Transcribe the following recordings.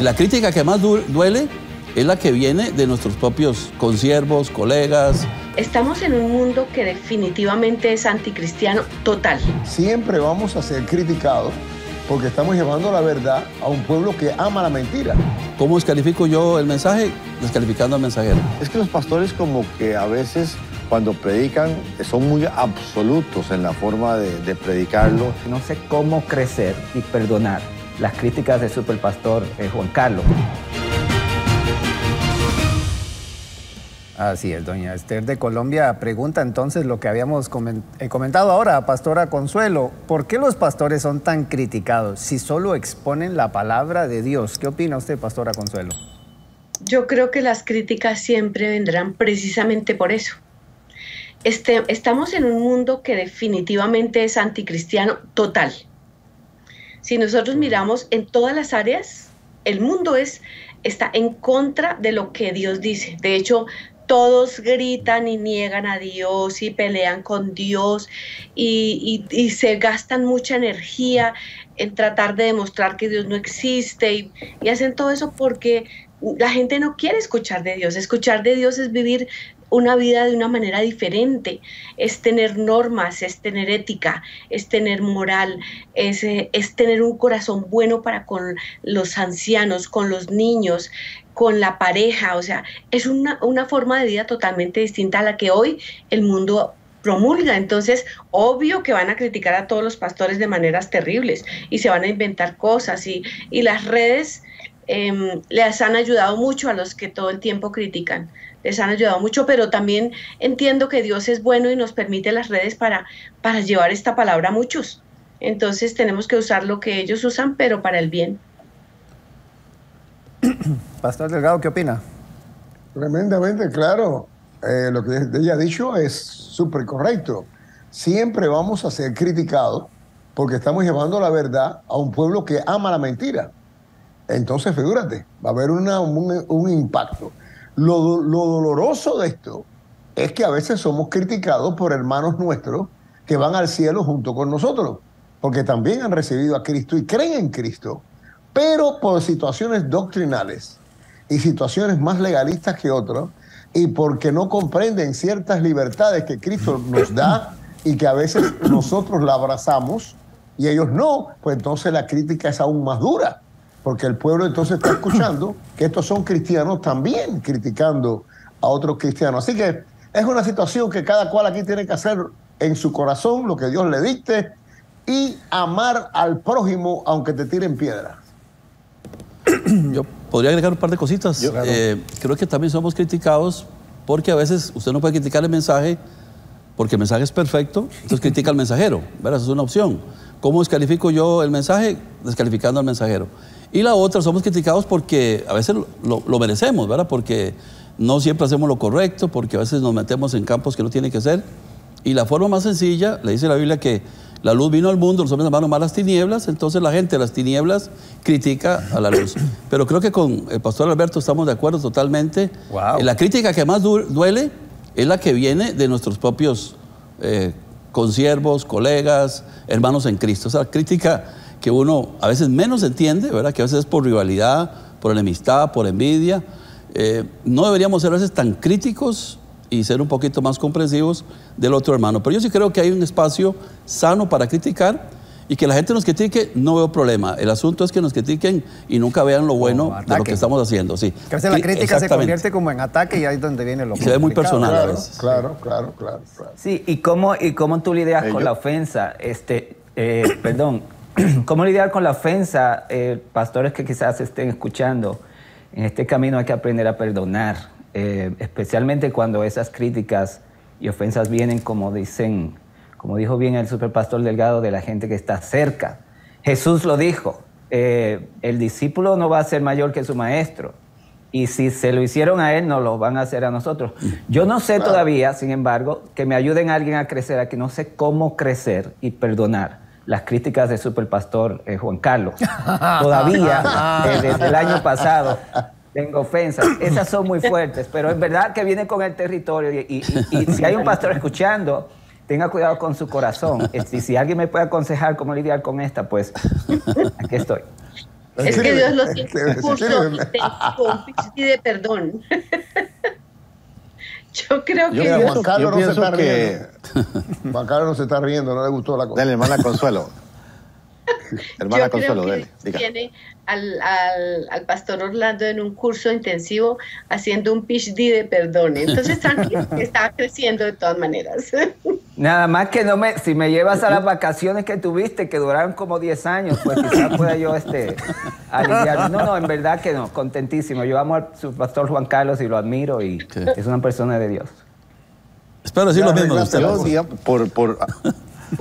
La crítica que más duele es la que viene de nuestros propios consiervos, colegas. Estamos en un mundo que definitivamente es anticristiano total. Siempre vamos a ser criticados porque estamos llevando la verdad a un pueblo que ama la mentira. ¿Cómo descalifico yo el mensaje? Descalificando al mensajero. Es que los pastores como que a veces cuando predican son muy absolutos en la forma de, predicarlo. No sé cómo crecer y perdonar las críticas del superpastor eh, Juan Carlos. Así es, doña Esther de Colombia pregunta entonces lo que habíamos eh, comentado ahora, Pastora Consuelo, ¿por qué los pastores son tan criticados si solo exponen la palabra de Dios? ¿Qué opina usted, Pastora Consuelo? Yo creo que las críticas siempre vendrán precisamente por eso. Este, estamos en un mundo que definitivamente es anticristiano total. Si nosotros miramos en todas las áreas, el mundo es, está en contra de lo que Dios dice. De hecho, todos gritan y niegan a Dios y pelean con Dios y, se gastan mucha energía en tratar de demostrar que Dios no existe y, y, hacen todo eso porque la gente no quiere escuchar de Dios. Escuchar de Dios es vivir una vida de una manera diferente, es tener normas, es tener ética, es tener moral, es, eh, es tener un corazón bueno para con los ancianos, con los niños, con la pareja, o sea, es una, una forma de vida totalmente distinta a la que hoy el mundo promulga. Entonces, obvio que van a criticar a todos los pastores de maneras terribles y se van a inventar cosas y, y las redes eh, les han ayudado mucho a los que todo el tiempo critican les han ayudado mucho, pero también entiendo que Dios es bueno y nos permite las redes para, para llevar esta palabra a muchos. Entonces tenemos que usar lo que ellos usan, pero para el bien. Pastor Delgado, ¿qué opina? Tremendamente claro. Eh, lo que ella ha dicho es súper correcto. Siempre vamos a ser criticados porque estamos llevando la verdad a un pueblo que ama la mentira. Entonces, figúrate, va a haber una, un, impacto. Lo, doloroso de esto es que a veces somos criticados por hermanos nuestros que van al cielo junto con nosotros, porque también han recibido a Cristo y creen en Cristo, pero por situaciones doctrinales y situaciones más legalistas que otros, y porque no comprenden ciertas libertades que Cristo nos da y que a veces nosotros la abrazamos y ellos no, pues entonces la crítica es aún más dura porque el pueblo entonces está escuchando que estos son cristianos también criticando a otros cristianos. Así que es una situación que cada cual aquí tiene que hacer en su corazón lo que Dios le dicte y amar al prójimo aunque te tiren piedras. Yo podría agregar un par de cositas. Eh, creo que también somos criticados porque a veces usted no puede criticar el mensaje porque el mensaje es perfecto, entonces critica al mensajero. ¿verdad? Esa es una opción. ¿Cómo descalifico yo el mensaje? Descalificando al mensajero. Y la otra, somos criticados porque a veces lo, merecemos, ¿verdad? Porque no siempre hacemos lo correcto, porque a veces nos metemos en campos que no tienen que ser. Y la forma más sencilla, le dice la Biblia que la luz vino al mundo, los hombres hermanos más las tinieblas, entonces la gente de las tinieblas critica a la luz. Pero creo que con el pastor Alberto estamos de acuerdo totalmente. La crítica que más duele es la que viene de nuestros propios eh, consiervos, colegas, hermanos en Cristo. Esa crítica que uno a veces menos entiende, ¿verdad? Que a veces es por rivalidad, por enemistad, por envidia. Eh, no deberíamos ser a veces tan críticos y ser un poquito más comprensivos del otro hermano. Pero yo sí creo que hay un espacio sano para criticar y que la gente nos critique, no veo problema. El asunto es que nos critiquen y nunca vean lo bueno de lo que estamos haciendo. Sí. Que la crítica se convierte como en ataque y ahí es donde viene lo Se ve muy personal a veces. Claro, claro, claro, Sí, y cómo, y cómo tú lidias con la ofensa. Este, eh, perdón, ¿Cómo lidiar con la ofensa? Eh, pastores que quizás estén escuchando, en este camino hay que aprender a perdonar, eh, especialmente cuando esas críticas y ofensas vienen, como dicen, como dijo bien el superpastor Delgado, de la gente que está cerca. Jesús lo dijo, eh, el discípulo no va a ser mayor que su maestro. Y si se lo hicieron a él, no lo van a hacer a nosotros. Yo no sé todavía, sin embargo, que me ayuden a alguien a crecer, a que no sé cómo crecer y perdonar las críticas de superpastor eh, Juan Carlos. Todavía, eh, desde el año pasado, tengo ofensas. Esas son muy fuertes, pero es verdad que viene con el territorio y, si hay un pastor escuchando, tenga cuidado con su corazón. Y si alguien me puede aconsejar cómo lidiar con esta, pues aquí estoy. Es que Dios lo tiene un curso de perdón. Yo creo que Juan Carlos no se está riendo. Juan Carlos no se está riendo, no le gustó la cosa. Dale, hermana Consuelo. hermana Consuelo, dale. Tiene al, al, pastor Orlando en un curso intensivo haciendo un PhD de perdón. Entonces, tranquilo, está creciendo de todas maneras. Nada más que no me, si me llevas a las vacaciones que tuviste, que duraron como 10 años, pues quizás pueda yo este, aliviar. No, no, en verdad que no, contentísimo. Yo amo al su pastor Juan Carlos y lo admiro y es una persona de Dios. Espero decir lo mismo usted. por, por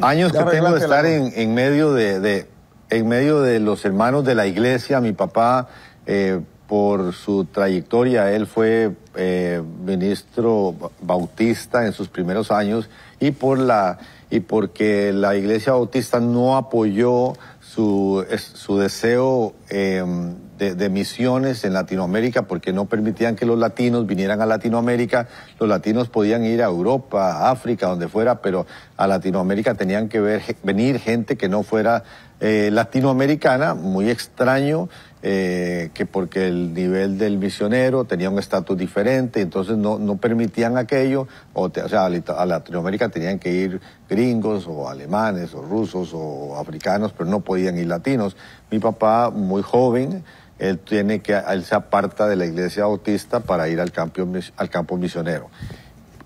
años que tengo de estar en, en medio de en medio de los hermanos de la iglesia, mi papá, eh, por su trayectoria, él fue eh, ministro bautista en sus primeros años y por la y porque la iglesia bautista no apoyó su, su deseo em, de, de, misiones en Latinoamérica porque no permitían que los latinos vinieran a Latinoamérica. Los latinos podían ir a Europa, África, donde fuera, pero a Latinoamérica tenían que ver, venir gente que no fuera eh, latinoamericana, muy extraño, eh, que porque el nivel del misionero tenía un estatus diferente, entonces no, no permitían aquello, o, sea, a Latinoamérica tenían que ir gringos o alemanes o rusos o africanos, pero no podían ir latinos. Mi papá, muy joven, él tiene que, él se aparta de la iglesia bautista para ir al campo, al campo misionero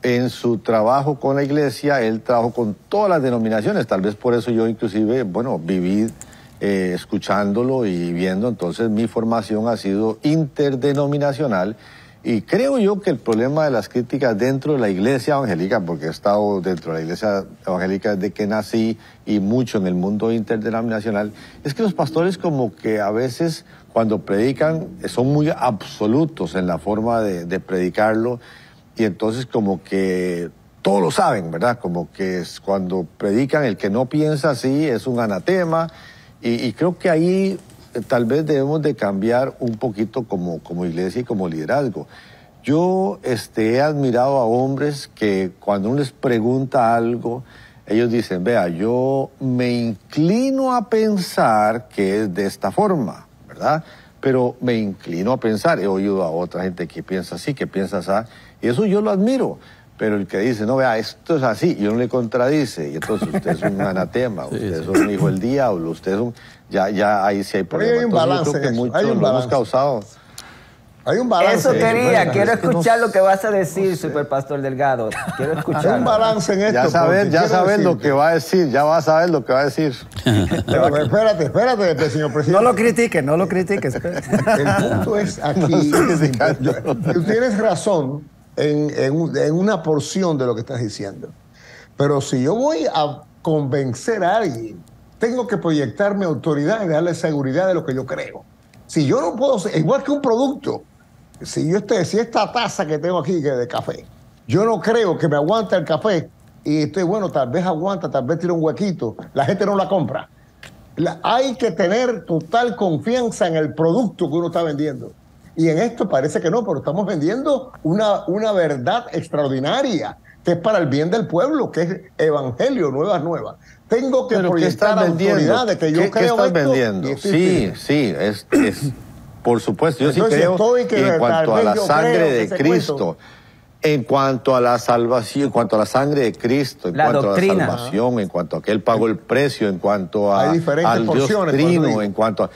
en su trabajo con la iglesia, él trabajó con todas las denominaciones, tal vez por eso yo inclusive, bueno, viví eh, escuchándolo y viendo, entonces mi formación ha sido interdenominacional. Y creo yo que el problema de las críticas dentro de la iglesia evangélica, porque he estado dentro de la iglesia evangélica desde que nací y mucho en el mundo interdenominacional, es que los pastores como que a veces cuando predican son muy absolutos en la forma de, de predicarlo y entonces como que todos lo saben, ¿verdad? Como que es cuando predican el que no piensa así es un anatema y, creo que ahí eh, tal vez debemos de cambiar un poquito como, como iglesia y como liderazgo. Yo este, he admirado a hombres que cuando uno les pregunta algo, ellos dicen, vea, yo me inclino a pensar que es de esta forma, ¿verdad? Pero me inclino a pensar, he oído a otra gente que piensa así, que piensa así, y eso yo lo admiro. Pero el que dice, no, vea, esto es así, y uno le contradice, y entonces usted es un anatema, usted es un hijo del diablo, usted es un... Ya, ya ahí sí hay problemas. Hay un balance. que hay un balance. hemos causado. Hay un balance. Eso quería, quiero escuchar lo que vas a decir, Super Pastor Delgado. Quiero escuchar. Hay un balance en esto. Ya sabes, ya sabes lo que va a decir, ya vas a saber lo que va a decir. espérate, espérate, señor presidente. No lo critiques, no lo critiques. El punto es aquí. tú tienes razón en, una porción de lo que estás diciendo. Pero si yo voy a convencer a alguien, tengo que proyectarme autoridad y darle seguridad de lo que yo creo. Si yo no puedo, igual que un producto, si yo estoy, si esta taza que tengo aquí que de café, yo no creo que me aguanta el café y estoy bueno, tal vez aguanta, tal vez tiene un huequito, la gente no la compra. hay que tener total confianza en el producto que uno está vendiendo. Y en esto parece que no, pero estamos vendiendo una, una verdad extraordinaria que es para el bien del pueblo, que es evangelio, nuevas, nuevas. Tengo que proyectar autoridad de que yo creo ¿qué estás vendiendo? Sí, sí, es, por supuesto. Yo sí creo que en cuanto a la sangre de Cristo, en cuanto a la salvación, en cuanto a la sangre de Cristo, en cuanto a la salvación, en cuanto a que Él pagó el precio, en cuanto a, al Dios trino, en cuanto a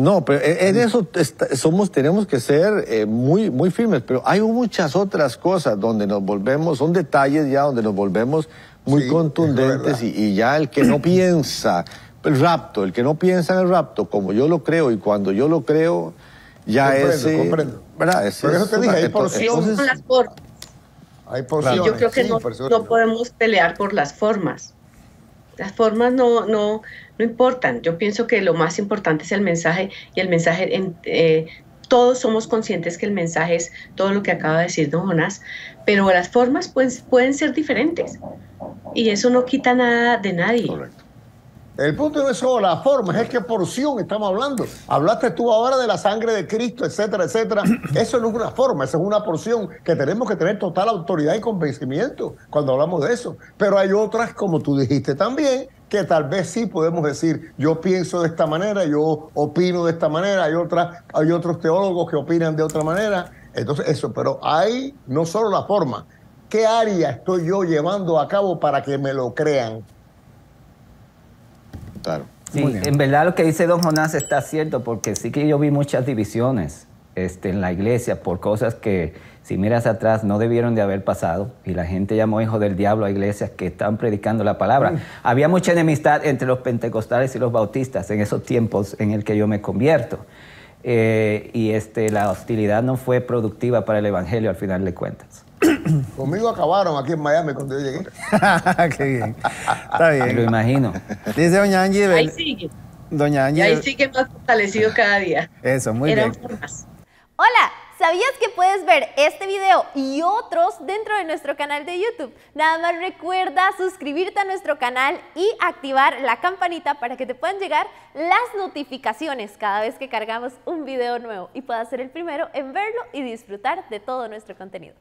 no, pero en eso somos, tenemos que ser eh, muy, muy firmes, pero hay muchas otras cosas donde nos volvemos, son detalles ya donde nos volvemos muy contundentes y, ya el que no piensa, el rapto, el que no piensa en el rapto, como yo lo creo y cuando yo lo creo, ya es... Comprendo. ¿verdad? eso te dije, hay porciones. Hay porciones. Yo creo que no, no podemos pelear por las formas. Las formas no, no, no importan. Yo pienso que lo más importante es el mensaje y el mensaje, en, eh, todos somos conscientes que el mensaje es todo lo que acaba de decir don Jonás, pero las formas pueden, pueden ser diferentes y eso no quita nada de nadie. Correcto. El punto no es solo la forma, es qué porción estamos hablando. Hablaste tú ahora de la sangre de Cristo, etcétera, etcétera. Eso no es una forma, eso es una porción que tenemos que tener total autoridad y convencimiento cuando hablamos de eso. Pero hay otras, como tú dijiste también, que tal vez sí podemos decir, yo pienso de esta manera, yo opino de esta manera, hay, otras, hay otros teólogos que opinan de otra manera. Entonces, eso, pero hay no solo la forma, ¿qué área estoy yo llevando a cabo para que me lo crean? Sí, en verdad lo que dice don Jonás está cierto, porque sí que yo vi muchas divisiones este, en la iglesia por cosas que, si miras atrás, no debieron de haber pasado. Y la gente llamó hijo del diablo a iglesias que están predicando la palabra. Mm. Había mucha enemistad entre los pentecostales y los bautistas en esos tiempos en el que yo me convierto. Eh, y este, la hostilidad no fue productiva para el evangelio al final de cuentas. Conmigo acabaron aquí en Miami cuando yo llegué. Qué bien. Está bien. Lo imagino. Dice doña Angie. Ahí sigue. Doña Angie. Y ahí sigue más fortalecido cada día. Eso, muy bien. Hola, ¿sabías que puedes ver este video y otros dentro de nuestro canal de YouTube? Nada más recuerda suscribirte a nuestro canal y activar la campanita para que te puedan llegar las notificaciones cada vez que cargamos un video nuevo y puedas ser el primero en verlo y disfrutar de todo nuestro contenido.